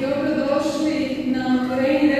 dobrodošli na otvorenje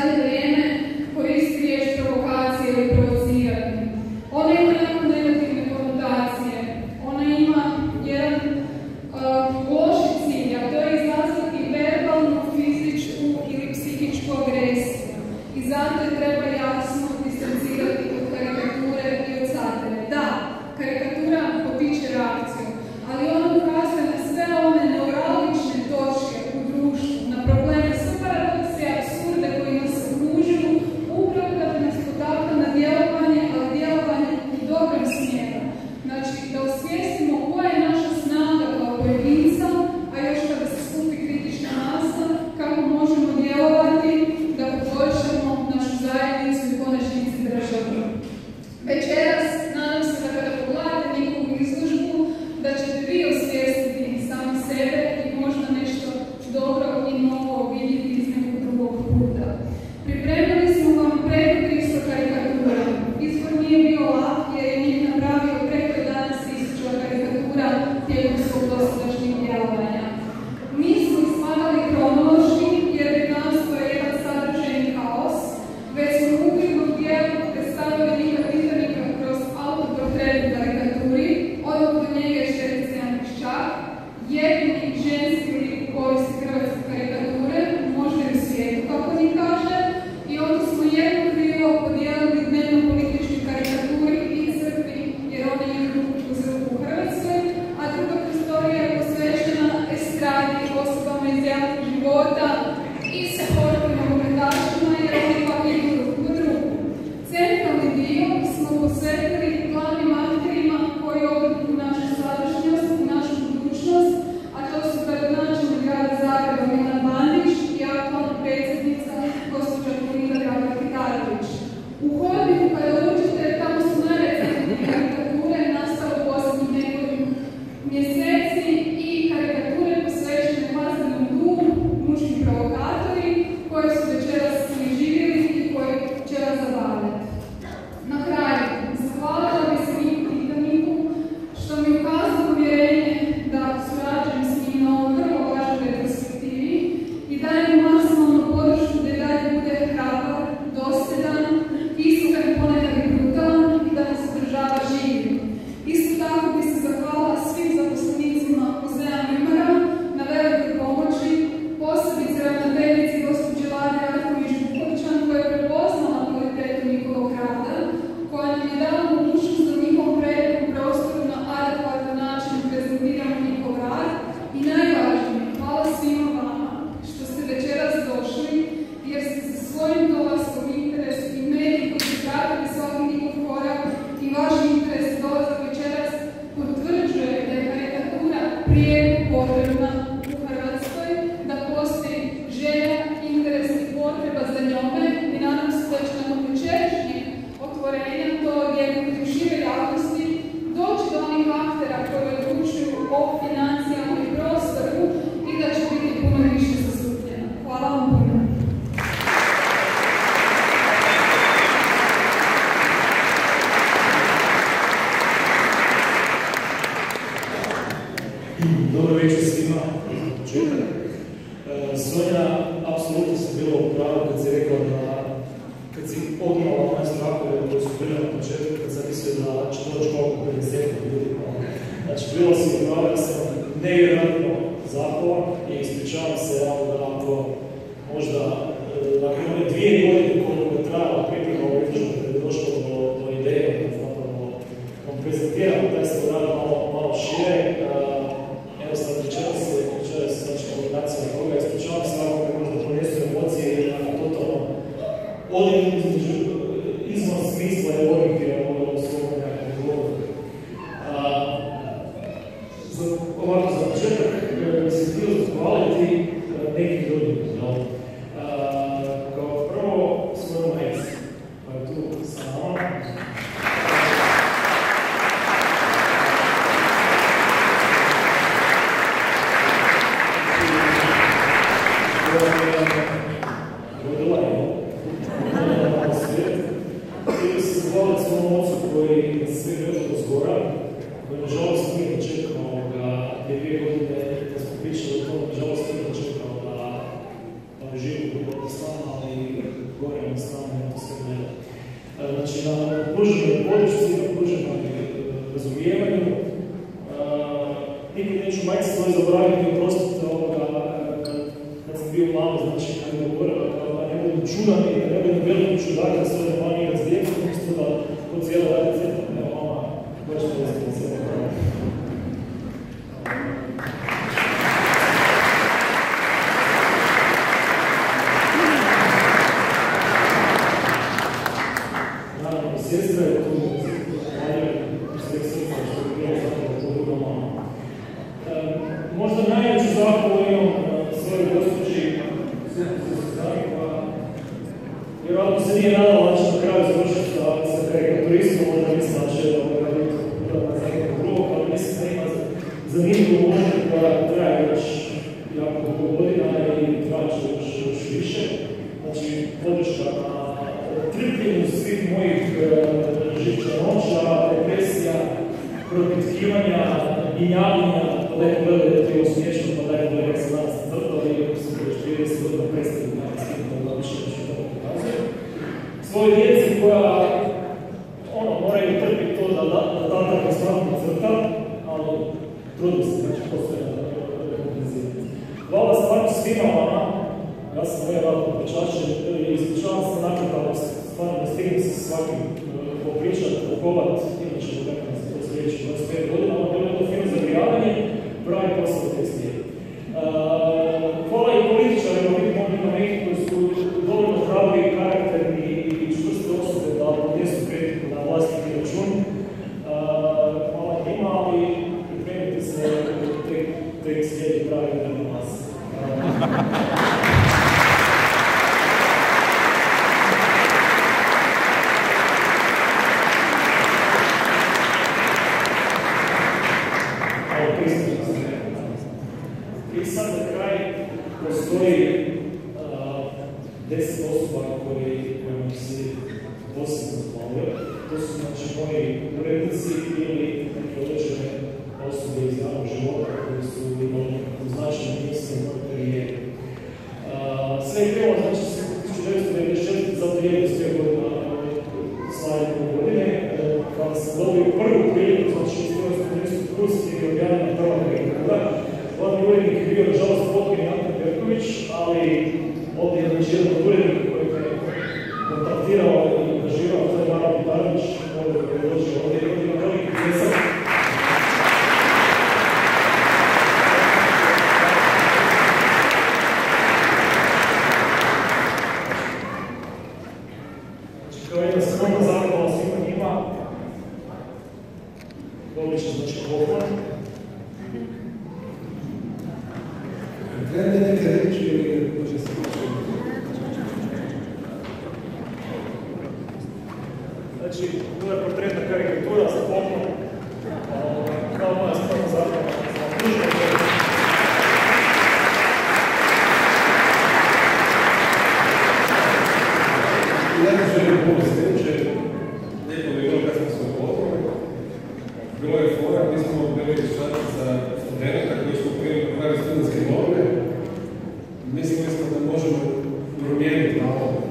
zadnje vrijeme koristi riječ provokacije ili Dobro večer svima, početak. E, Sonja, apsolutno se bilo u pravu kad si rekao da kad si odmala one strahove koji su bili na početku, kad sam mislio da će doći koliko 50 ljudi. Pa, znači, bilo si u pravu, ja sam nevjerojatno razumijevanju, nikad neću majci svoje zaboraviti i oprostiti ovoga, kad, sam bio malo, znači, kad mi govorila da ne budem čudan i da ne budem velikim čudakom sve da vam igra s djecom, umjesto da radi cijelo, evo mama, baš to je za sebe. Naravno, sestra je tu, zahvaljujem sve srca što je bilo zapravo to druga mama. E, Možda najveću zahvalu imam e, svojoj gospođi, Suzani, koja vjerojatno se nije nadala da će na kraju završiti sa, sa karikaturistom, možda mislim da će biti upravo za nekog drugog, ali mislim da ima zanimljivu možda koja traje već jako dugo godina i će još, još više. Znači, podrška na trpljenju svih mojih e, živčanoća, depresija, propitkivanja javljanja, pa da je gleda da je to smiješno, pa da je se danas crtali, iako sam već 30 godina predstavio na sliku, da više Svoje djeci koja ono, moraju trpiti to da, da, da tata konstantno crta, ali trudim se, znači, postoje da kompenzirati. Hvala stvarno svima vama, ja sam ovaj rad počašćen i ispričavam se nakon da stvarno ne stignem se svakim e, popričati, pokobat, inače do nekada za to sljedećih 25 godina, ali bilo je to film za prijavanje, pravi posao tekstije. Hvala i političarima, vidimo ima nekih koji su dovoljno hrabri, karakterni i čvrste osobe da podnesu kritiku na vlastiti račun. E, Hvala njima, ali pripremite se, tek, tek slijedi pravi dan vas. Evo, pristup sam I sad za kraj postoji deset osoba koji, kojima se posebno zahvalio. To su znači moji urednici ili određene osobe iz javnog života koji su imali u mojoj karijeri. A, Sve je krenulo, znači, s 1994. zato je godina slavljene godine, kada sam dobio prvu gdje je objavljena karikatura. Glavni urednik je bio, nažalost, pokojni Ante Perković, ali ovdje je znači jedan od urednika koji me kontaktirao i angažirao, to je Mara Pitanović, ovdje koji je došao ovdje, ovdje ima veliki pljesak. Znači, kao jedna skromna zahvala svima njima, dobit će znači poklon. Krene neke reči ili može se Znači, to je karikatura sa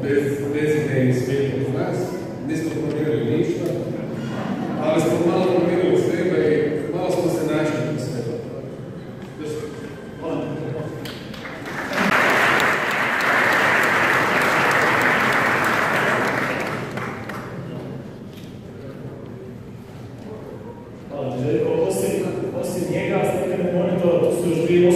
bez, bez ideje svijeta u nas, nismo planirali ništa, ali smo malo planirali sebe i malo smo se našli u svega. Hvala. Osim njega, stekne monitor, su još dvije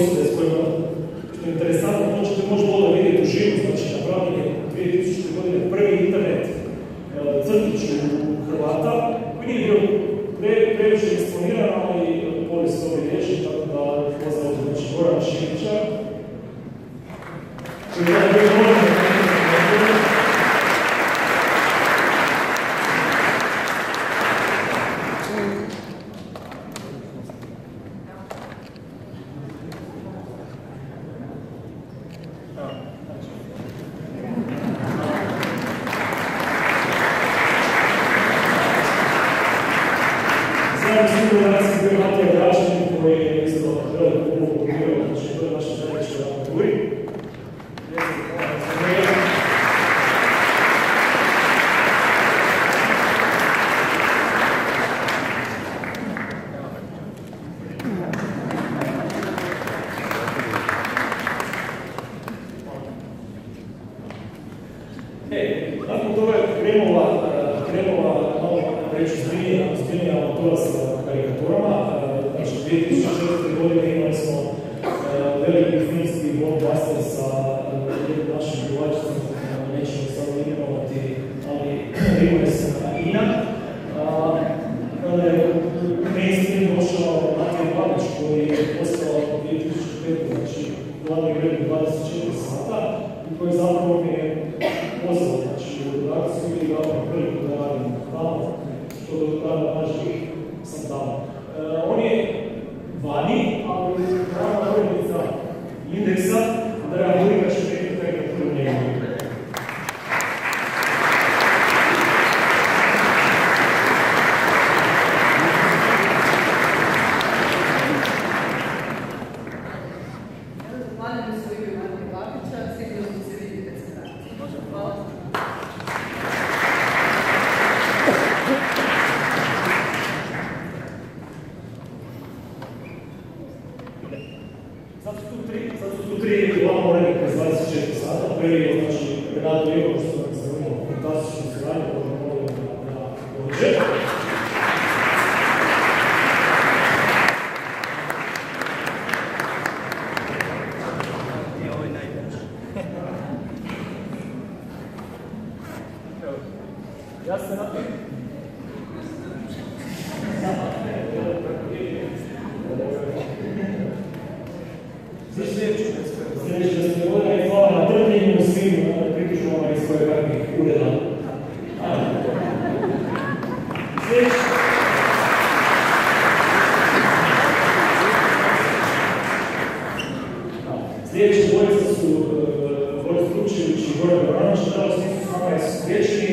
Amen. E, nakon toga je krenula, e, krenula malo, reći zbiljnija avantura sa karikaturama. E, znači, 2004. godine imali smo e, veliki finski blockbuster sa našim prilačicom, nećemo samo imenovati, ali Rimane se na Ina. Kada je mainstream došao Matija Babić koji je postao 2005. znači glavni glednik 24 sata i koji zapravo mi je poznać reakcje i dawne projekty realne prawo, što do dana naših sam dao. On je vani, ali prava rodnica indeksa Ja se na Sljedeća sloboda je hvala na trpljenju svim kritičnjama iz svoje kakvih ureda. Sljedeći dvojica su e, e, Boris Lučević i Goran Baranović, da nisu s nama spriječeni,